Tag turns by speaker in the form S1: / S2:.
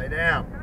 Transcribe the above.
S1: Lay down.